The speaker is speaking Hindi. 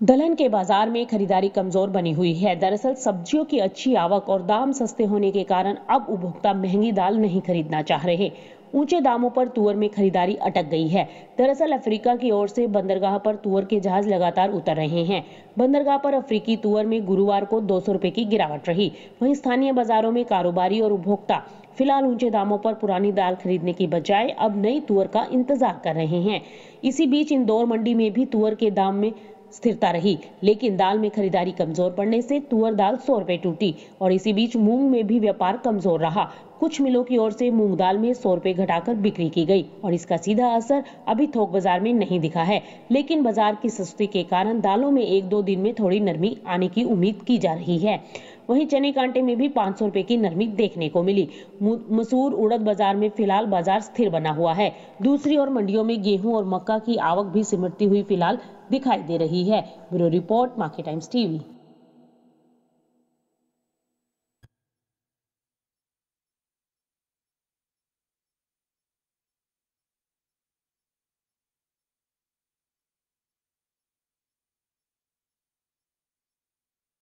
दलहन के बाज़ार में खरीदारी कमज़ोर बनी हुई है। दरअसल, सब्जियों की अच्छी आवक और दाम सस्ते होने के कारण अब उपभोक्ता महँगी दाल नहीं खरीदना चाह रहे। ऊँचे दामों पर तुअर में खरीदारी अटक गई है। दरअसल, अफ्रीका की ओर से बंदरगाह पर तुअर के जहाज़ लगातार उतर रहे हैं। बंदरगाह पर अफ्रीकी तुअर में गुरुवार को दो सौ की गिरावट रही। वहीं स्थानीय बाजारों में कारोबारी और उपभोक्ता फ़िलहाल ऊँचे दामों पर पुरानी दाल खरीदने की बजाय अब नई तुअर का इंतज़ार कर रहे हैं। इसी बीच, इंदौर मंडी में भी तुअर के दाम में स्थिरता रही, लेकिन दाल में खरीदारी कमज़ोर पड़ने से तुअर दाल सौ रुपए टूटी और इसी बीच मूंग में भी व्यापार कमज़ोर रहा। कुछ मिलों की ओर से मूंग दाल में सौ रुपए घटाकर बिक्री की गई और इसका सीधा असर अभी थोक बाज़ार में नहीं दिखा है। लेकिन बाज़ार की सस्ती के कारण दालों में एक दो दिन में थोड़ी नरमी आने की उम्मीद की जा रही है। वहीं चने कांटे में भी पाँच सौ की नरमी देखने को मिली। मसूर उड़द बाज़ार में फ़िलहाल बाज़ार स्थिर बना हुआ है। दूसरी ओर मंडियों में गेहूँ और मक्का की आवक भी सिमटती हुई फ़िलहाल दिखाई दे रही है। Bureau report, market times TV.